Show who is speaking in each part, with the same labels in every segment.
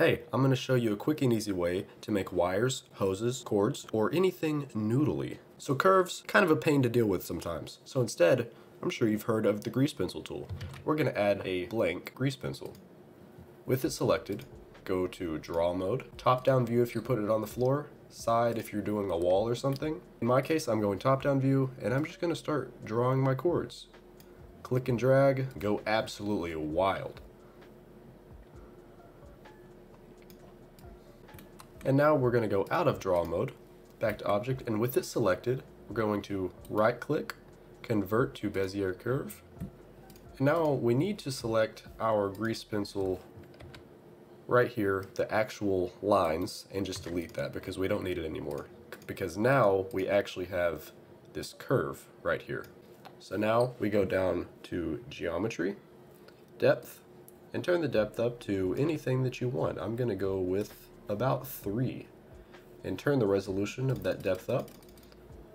Speaker 1: Hey, I'm going to show you a quick and easy way to make wires, hoses, cords, or anything noodly. So curves, kind of a pain to deal with sometimes. So instead, I'm sure you've heard of the grease pencil tool. We're going to add a blank grease pencil. With it selected, go to draw mode, top down view if you're putting it on the floor, side if you're doing a wall or something. In my case, I'm going top down view and I'm just going to start drawing my cords. Click and drag, go absolutely wild. And now we're going to go out of draw mode, back to object, and with it selected, we're going to right click, convert to Bezier curve. And now we need to select our grease pencil right here, the actual lines, and just delete that because we don't need it anymore. Because now we actually have this curve right here. So now we go down to geometry, depth, and turn the depth up to anything that you want. I'm going to go with about 3 and turn the resolution of that depth up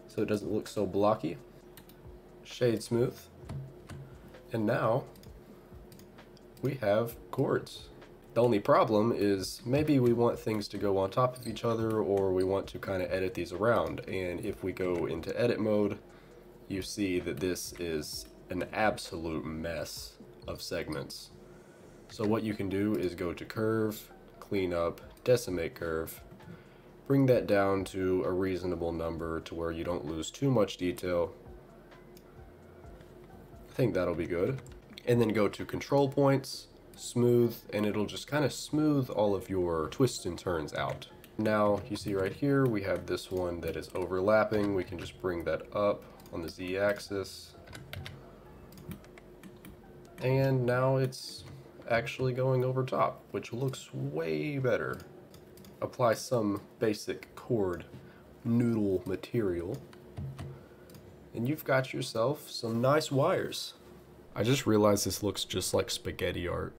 Speaker 1: so it doesn't look so blocky. Shade smooth. And now we have cords. The only problem is maybe we want things to go on top of each other or we want to kind of edit these around. And if we go into edit mode, you see that this is an absolute mess of segments. So what you can do is go to curve, clean up, decimate curve, bring that down to a reasonable number to where you don't lose too much detail. I think that'll be good. And then go to control points, smooth, and it'll just kind of smooth all of your twists and turns out. Now, you see right here, we have this one that is overlapping. We can just bring that up on the z-axis. And now it's actually going over top, which looks way better. Apply some basic cord noodle material. And you've got yourself some nice wires. I just realized this looks just like spaghetti art.